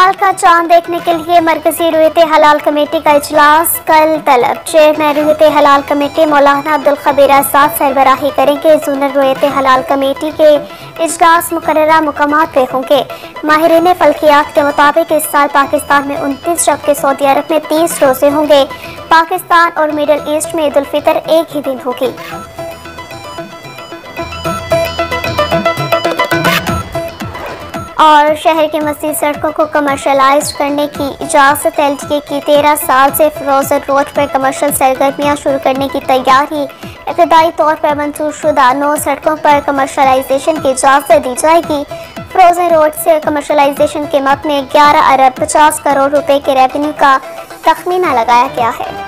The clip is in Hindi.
चाँद देखने के लिए मरकजी रुयत हलाल कमेटी का इजलास। कल तलब चेयरमैन रुयत हलाल कमेटी। मौलाना अब्दुल खबीर आज़ाद सरबराही करेंगे। जूनर रुयत हलाल कमेटी के इजलास मुकर मकाम पे होंगे। माहरीन फल्कियात के मुताबिक इस साल पाकिस्तान में उनतीस जबकि सऊदी अरब में तीस रोज़े होंगे। पाकिस्तान और मिडल ईस्ट में ईद उल एक ही दिन होगी। और शहर के मसीह सड़कों को कमर्शलाइज करने की इजाज़त एल टी ए की तेरह साल से फ्रोजन रोड पर कमर्शल सरगर्मियाँ शुरू करने की तैयारी। इब्तदाई तौर पर मंजूर शुदा नौ सड़कों पर कमर्शलाइजेशन की इजाज़त दी जाएगी। फ्रोजन रोड से कमर्शलाइजेशन के मत में ग्यारह अरब पचास करोड़ रुपए के रेवेन्यू का तखमीना लगाया गया है।